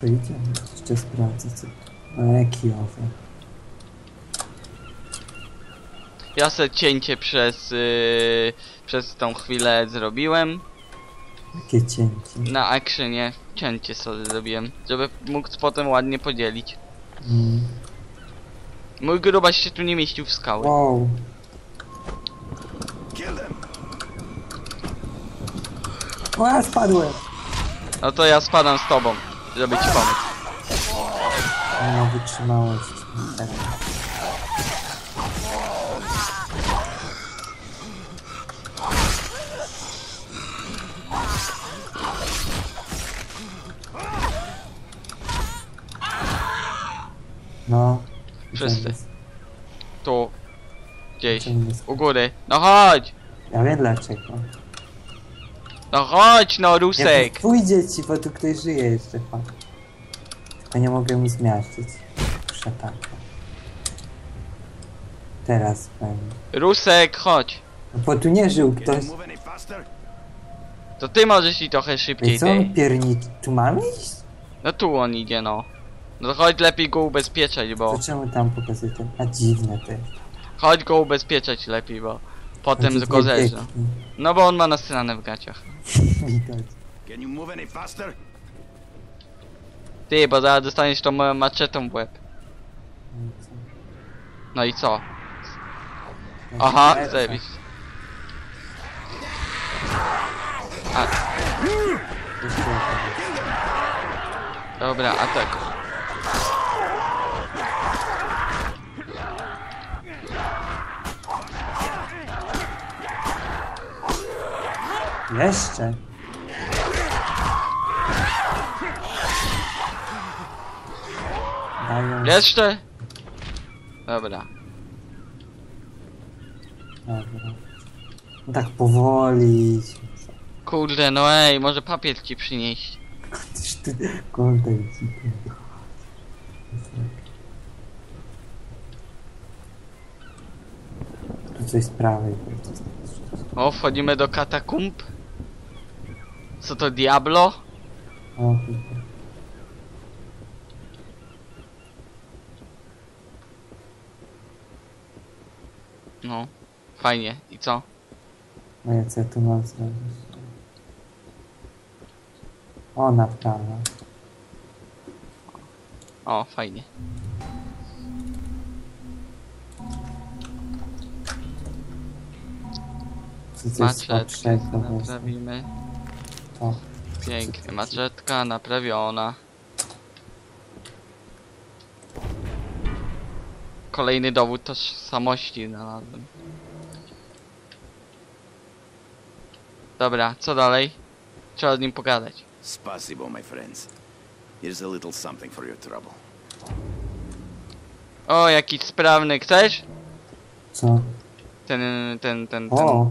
To idziemy. Jeszcze sprawdzę co. Jaki ofer. Ja se cięcie przez, yy, przez tą chwilę zrobiłem. Jakie cięcie. Na actionie cięcie sobie zrobiłem, żeby mógł potem ładnie podzielić. Mm. Mój grubaś się tu nie mieścił w skały. Wow. O, ja spadłem. No to ja spadam z tobą, żeby ci pomóc. Nie ma wytrzymałości. Teraz. No. Wszyscy. Tu. Gdzieś. U góry. No chodź! Ja wiem dlaczego. No chodź no, Rusek! pójdzie ci, bo tu ktoś żyje jeszcze, pan. Tylko nie mogę mu zmiażdżyć. Szataka. Teraz pewnie. Rusek, chodź! No bo tu nie żył ktoś. To ty możesz i trochę I szybciej co tej. on piernik? Tu mamy iść? No tu on idzie no. No to chodź lepiej go ubezpieczać, bo... To czemu tam pokazuje ten? A dziwne to jest. Chodź go ubezpieczać lepiej, bo... A Potem go zeżre. No bo on ma nasrane w gaciach. Widać. Can you move any faster? Ty, bo zaraz dostaniesz tą moją maczetą w łeb. No i co? Aha, serca. zajebiście. A, Jeszcze jakaś. dobra, a Jeszcze? Dają... Jeszcze? Dobra. Dobra. No tak powoli. Kurde, no ej, może papier ci przynieść. Kątem ci. Tu coś z prawej. O, wchodzimy do katakumb. Co to, Diablo? O. No, fajnie. I co? No ja co ja tu mam zrobić? O, naprawa. O, fajnie. Słabszego wezmę? naprawimy. To. Pięknie, maczetka naprawiona. Kolejny dowód tożsamości znalazłem. Dobra, co dalej? Trzeba z nim pogadać. Spasibo, my friends. Here's a little something for your trouble. O, jakiś sprawny, chcesz? Co? Ten, ten, ten, ten. O!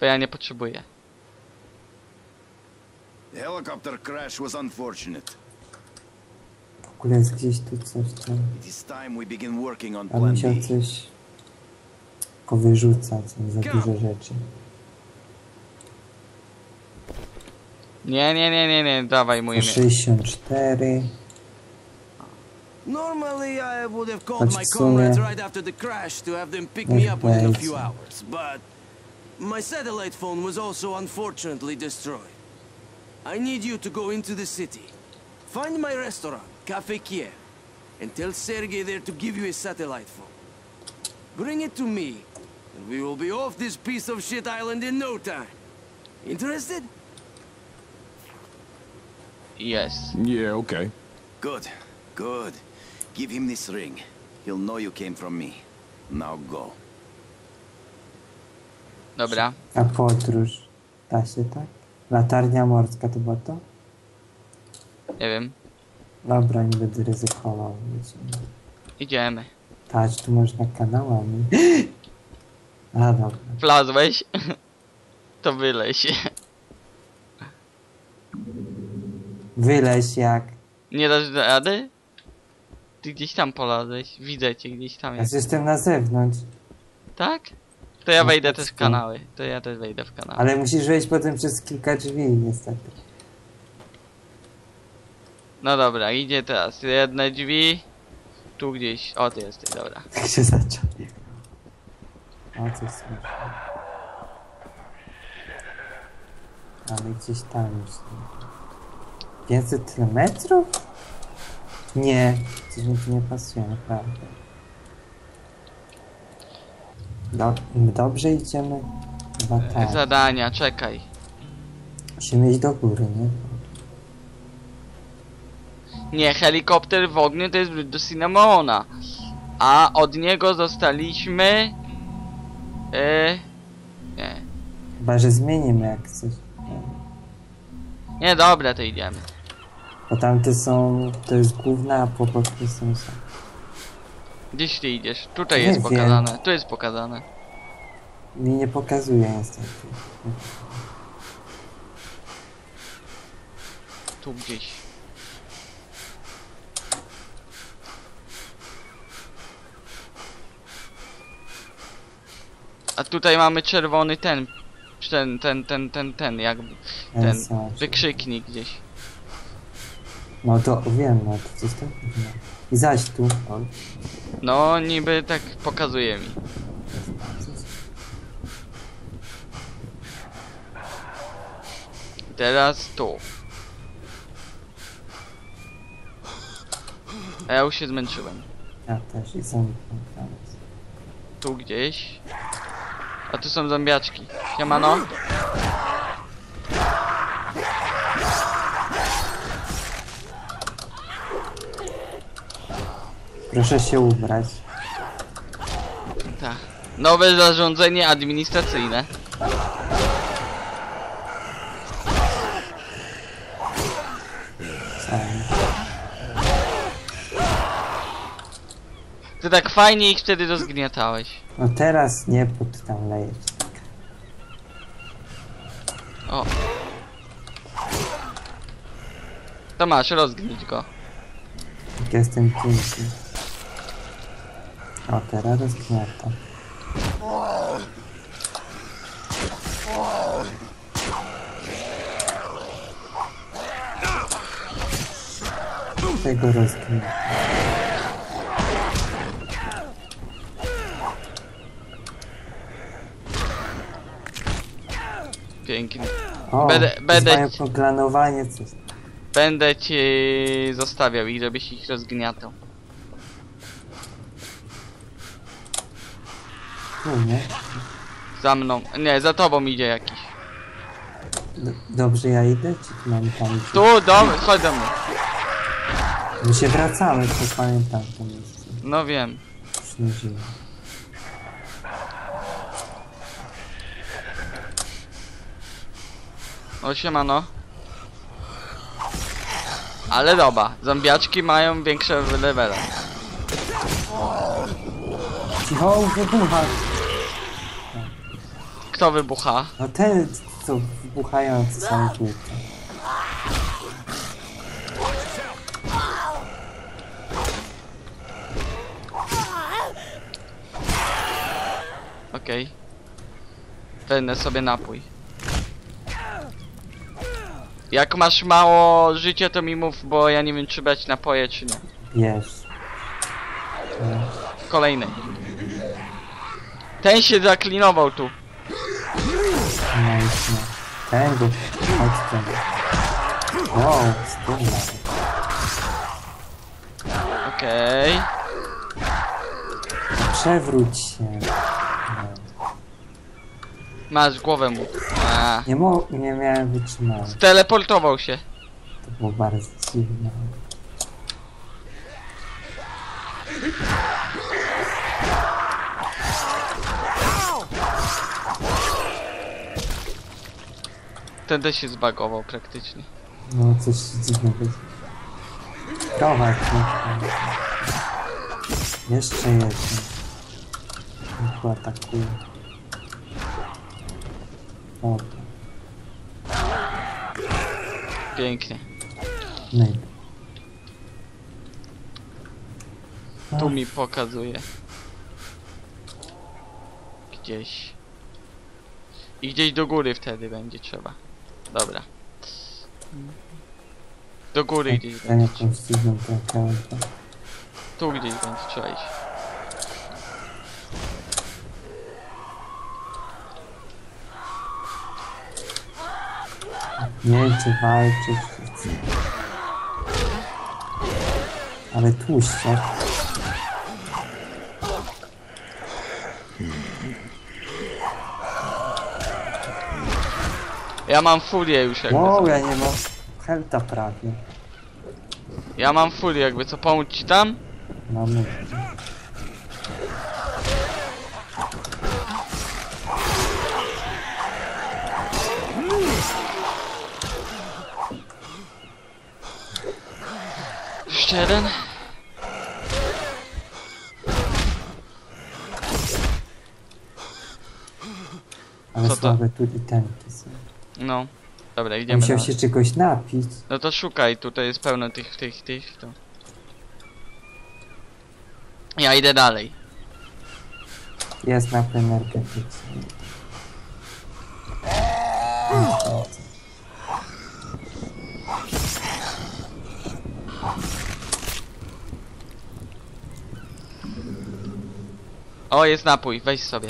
To ja nie potrzebuję. The helicopter crash was unfortunate. Jest gdzieś tu coś tam. It is time we begin working on plan musiał B. coś powyrzucać, za dużo rzeczy. Nie, nie, nie, nie, nie, dawaj mój Po imię. 64. Normally, I would have called my comrades right after the crash to have them pick me up within a few hours, but my satellite phone was also unfortunately destroyed. I need you to go into the city, find my restaurant, Cafe Kiev, and tell Sergey there to give you a satellite phone. Bring it to me, and we will be off this piece of shit island in no time. Interested? Yes. Yeah, okay. Good, good. Give him this ring. He'll know you came from me. Now go. Dobra. A podróż. Da się tak? Latarnia morska to było to? Nie wiem. Dobra, nie będę ryzykował. Wiecie. Idziemy. Tać, tu można kanałami. A dobra. Wlazłeś? To wyleź. Wyleź jak. Nie dasz rady? Ty gdzieś tam polazłeś. Widzę cię gdzieś tam. Ja Jest. jestem na zewnątrz. Tak? To ja wejdę też w kanały. To ja też wejdę w kanały. Ale musisz wejść potem przez kilka drzwi, niestety. No dobra, idzie teraz. Jedne drzwi. Tu gdzieś. O, ty jesteś, dobra. Tak się zaczął. O, coś słyszę. Ale gdzieś tam już. 500 kilometrów? Nie, coś mi tu nie pasuje, naprawdę. Do, dobrze idziemy? Chyba tak. Zadania, czekaj. Musimy iść do góry, nie? Nie, helikopter w ogniu to jest do Cinnamona. A od niego zostaliśmy... Yy, nie. Chyba, że zmienimy jak coś. Nie, dobra, to idziemy. Bo tamte są, to jest główna, a po są są. Gdzieś ty idziesz? Tutaj Nie jest wiem. pokazane. Tu jest pokazane. Mi nie pokazuje niestety. Tu gdzieś. A tutaj mamy czerwony ten. Ten, ten, ten, ten, ten, jakby. Ten wykrzyknik gdzieś. No to wiem, no to coś tam. No. I zaś tu. O, No, niby tak pokazuje mi. Teraz tu. A ja już się zmęczyłem. ja też i są. tam. Tu gdzieś. A tu są zombiaczki. Siemano. Proszę się ubrać. Tak. Nowe zarządzenie administracyjne. Ty tak fajnie ich wtedy rozgniatałeś. No teraz nie pod tam lejesz. O. To masz, rozgnić go. Jak jestem piękny. O, teraz rozgniata. Tego rozgniata. Pięknie. O, Będę- będę ci- poglanowanie coś. Będę ci zostawiał i żebyś ich rozgniatał. Tu, nie? Za mną. Nie, za tobą idzie jakiś. D dobrze ja idę, czy tu mam tam? Tu, do chodź do mnie. My się wracamy, to pamiętam to miejsce. No wiem. Żyję. O siemano. Ale dobra, zombiaczki mają większe levele. Cicho, wybucha! Kto wybucha? No ten, co wybuchający są tutaj. Okej. Sobie napój. Jak masz mało życia, to mi mów, bo ja nie wiem czy brać napoje, czy nie. E, Kolejny. Ten się zaklinował tu. Ten go, chodź ten. Wow, nawet. Okej. Przewróć się. Masz głowę mu. A. Nie, mo nie miałem wytrzymać. Teleportował się. To było bardzo dziwne. Też się zbagował praktycznie. No coś dziwnego. Prowadź mnie. Jeszcze jeden. Tu atakuje. O, Pięknie. no. Tu mi pokazuje. Gdzieś. I gdzieś do góry wtedy będzie trzeba. Dobra. Do góry gdzieś będzie. jakąś dziwną trochę. Tu gdzieś będzie trzeba iść. Miejcie walczyć. Ale tłuszcze. Ja mam furię już jakby Wow, ja nie mam helta prawie. Ja mam furię jakby co, pomóc ci tam? Mów. Jeszcze jeden? Ale Co to? słabe tuitenki są. No. Dobra, idziemy Musiał dalej. się czegoś napić. No to szukaj, tutaj jest pełno tych, tych, tych, to. Ja idę dalej. Jest napój energetyczny. O, jest napój, weź sobie.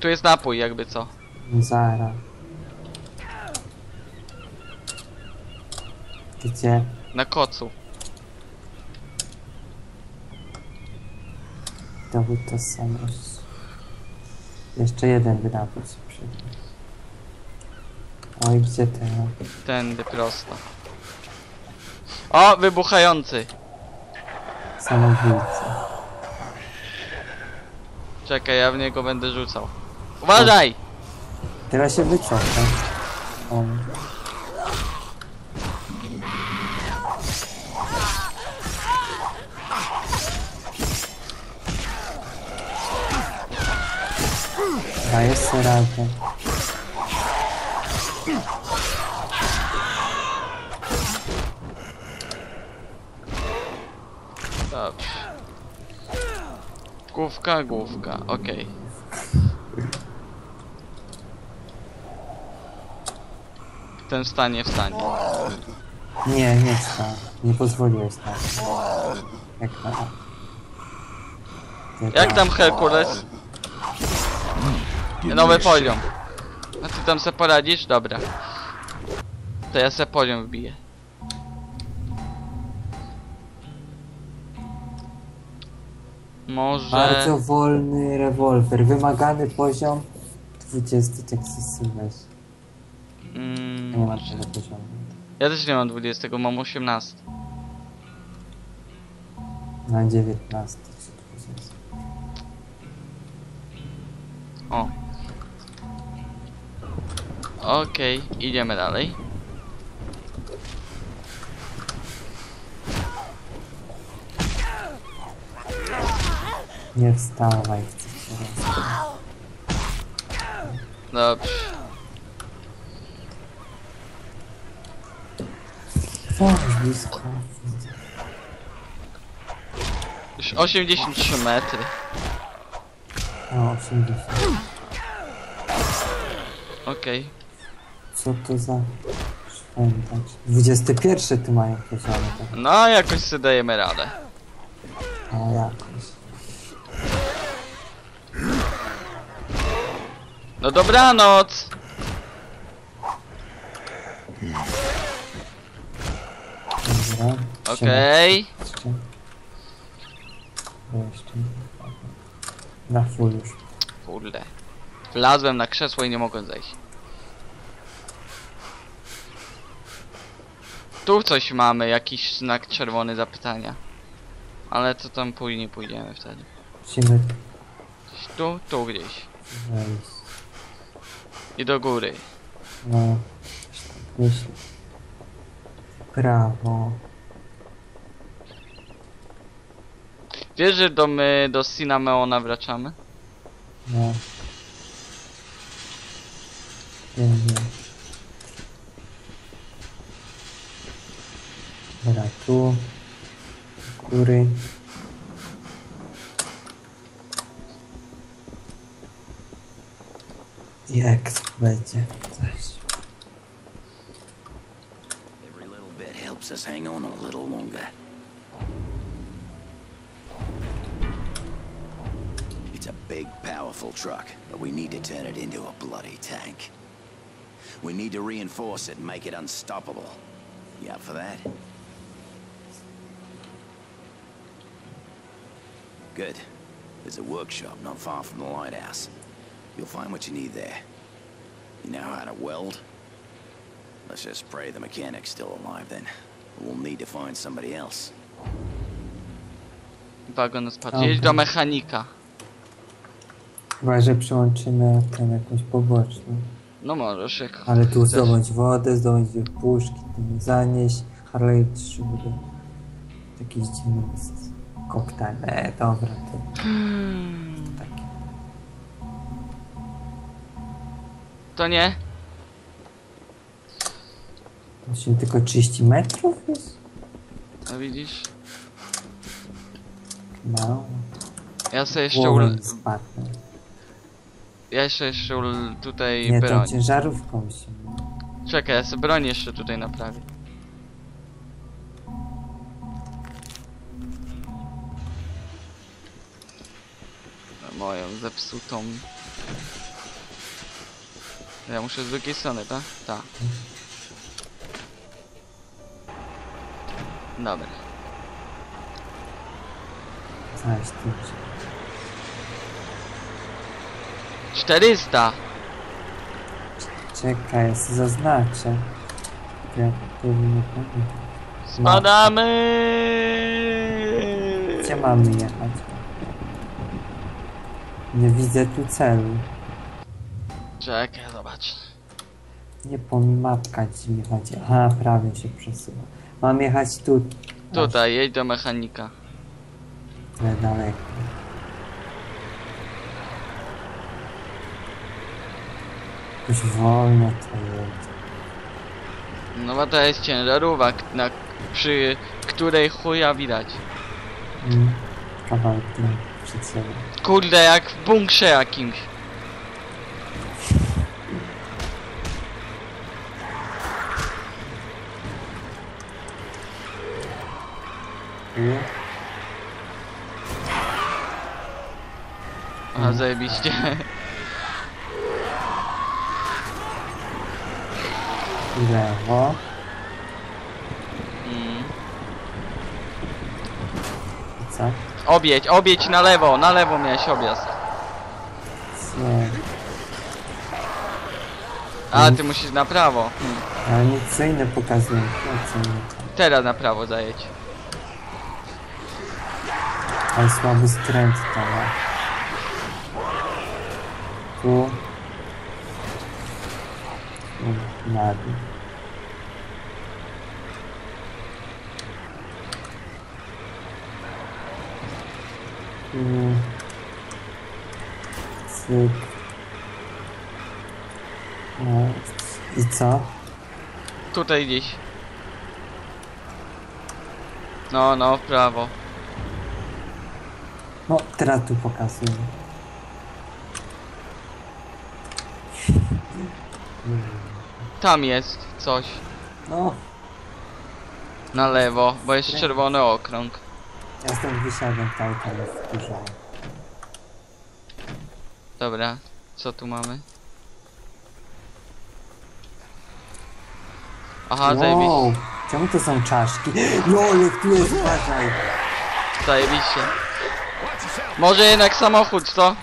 Tu jest napój, jakby co. Zara. Gdzie? Na kocu. Dowód tożsamości. Jeszcze jeden wydawca się przyda. Oj, gdzie ten? Tędy prosto. O, wybuchający. Samobójca. Czekaj, ja w niego będę rzucał. Uważaj! Teraz się wycofa. O. Dajesz sobie radę. Dobrze. Główka, główka, okej. Ten wstanie, wstanie. Nie, nie wstał. Nie pozwoliłeś na Jak na... Nie Jak tak. tam Herkules? Nowy poziom. A ty tam se poradzisz? Dobra. To ja se poziom wbiję. Może... Bardzo wolny rewolwer. Wymagany poziom 20 Texas weź. Mm, Nie tego poziomu. ja też nie mam 20, mam 18. Na 19 czy 20. O. Okej, idziemy dalej. Nie wstawaj, chcę się. Dobrze. Chodź blisko. Już 83 metry. O, 80. Okej. Co to za szwendacz? 21 tu mają poziomy, tak? No, jakoś sobie dajemy radę. O, jakoś. No dobranoc! Dobra. Okej. Na full już. Kurde. Wlazłem na krzesło i nie mogłem zejść. Tu coś mamy, jakiś znak czerwony zapytania. Ale to tam później pójdziemy wtedy. Gdzieś Tu, tu gdzieś. wejść. I do góry. No. Myślę. Prawo. Wiesz, że do my do Sinameona wracamy? No. Wiem, wiem. Dobra, tu. Góry. I exp będzie. Coś. bet helps us hang on a little longer. Big, powerful truck, but we need to turn it into a bloody tank. We need to reinforce it and make it unstoppable. You up for that? Good. There's a workshop not far from the lighthouse. You'll find what you need there. You know how to weld? Let's just pray the mechanic's still alive then. We'll need to find somebody else. Wagon spadł. Jedź do mechanika. Chyba, że przyłączymy ten jakąś poboczną. No możesz, jak Ale tu chcesz. zdobądź wodę, zdobądź puszki, tym zanieść. Harley potrzebuje jakiś dziwny koktajl. E, dobra, to takie. To nie? Właśnie tylko 30 metrów jest? No widzisz? No, Ja sobie jeszcze głowę ul... mi spadnę. Ja jeszcze, jeszcze ul... tutaj Nie, tą ciężarówką się... Czekaj, ja sobie broń jeszcze tutaj naprawię. Na Moją zepsutą. Ja muszę z drugiej strony, tak? Tak. Dobra. Zaś ty. 400! Czekaj, ja sobie zaznaczę. Ja. Spadamy! Gdzie mamy jechać? Nie widzę tu celu. Czekaj, zobacz. Nie po mi mapka gdzie mi chodzi. Aha, prawie się przesuwa. Mam jechać tu. Tutaj, jedź do mechanika. Ale daleko. Jakoś wolno to. No bo to jest ciężarówka, na, przy której chuja widać. Mm. Kawałek tyle przed sobą. Kurde, jak w bunkrze jakimś. I Aha, zajebiście. Lewo. Mm. I co? Obieć, obieć na lewo, na lewo miałeś objazd. Nie. A, ty musisz na prawo. Hmm. Ale nic co inne pokazują. No, co inne. Teraz na prawo zajedź. Ale słaby skręt tam. Tu. Tu na dół. Tu. Cyk. No. I co? Tutaj gdzieś. No, no, w prawo. No, teraz tu pokazuję. Tam jest coś. No, Na lewo, bo jest czerwony okrąg. ja stąd wysiadam tam, tam jest. Dobra, co tu mamy? Aha, zajebiście. czemu to są czaszki? Lol, jak tu jest, uważaj. Zajebiście. Może jednak samochód, co?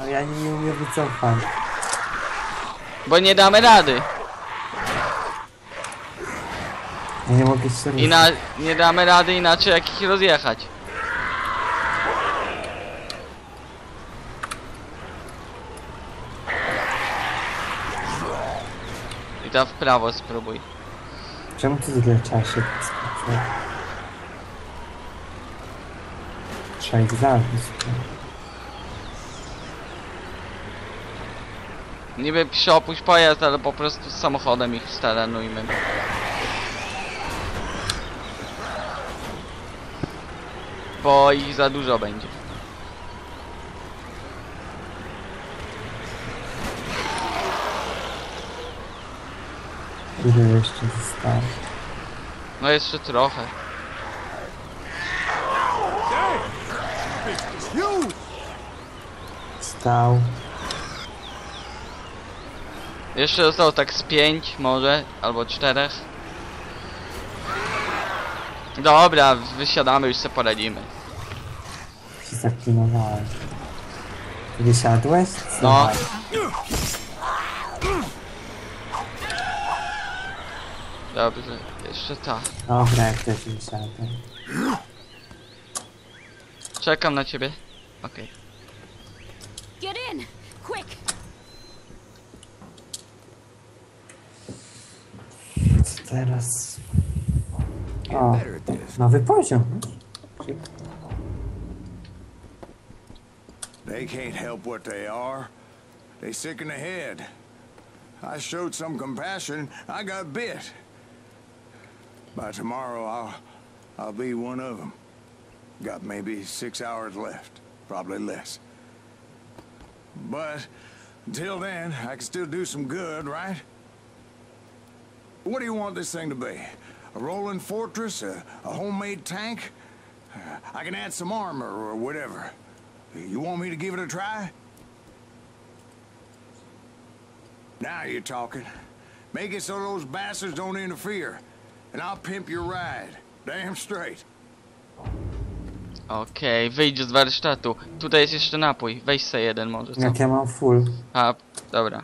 Ale ja nie umiem wycofać. Bo nie damy rady. Nie mogę się. I na, nie damy rady inaczej jak ich rozjechać. I tam w prawo spróbuj. Czemu tu tyle czaszek skoczyło? Trzeba ich zabić. Niby pisze opuść pojazd, ale po prostu z samochodem ich staranujmy. Bo ich za dużo będzie. Ile jeszcze zostało? No jeszcze trochę. Stał. Jeszcze zostało tak z pięć może, albo czterech. Dobra, wysiadamy, już sobie poradzimy. Się zaklinowałem. Wysiadłeś? No. Słuchaj. Dobrze, jeszcze ta. Dobra, jak też wysiadłem. Czekam na ciebie. Okej. Get in! Quick! Teraz? Get O, better at this. nowy poziom. They can't help what they are. They sick in the head. I showed some compassion. I got bit. By tomorrow, I'll, I'll be one of them. Got maybe six hours left, probably less. But until then, I can still do some good, right? What do you want this thing to be? A rolling fortress? A, a homemade tank? Uh, I can add some armor or whatever. You want me to give it a try? Now you're talking. Make it so those bastards don't interfere. And I'll pimp your ride. Damn straight. Okej, wyjdź z warsztatu. Tutaj jest jeszcze napój. Weź se jeden może, co? Jak ja mam full. A, dobra.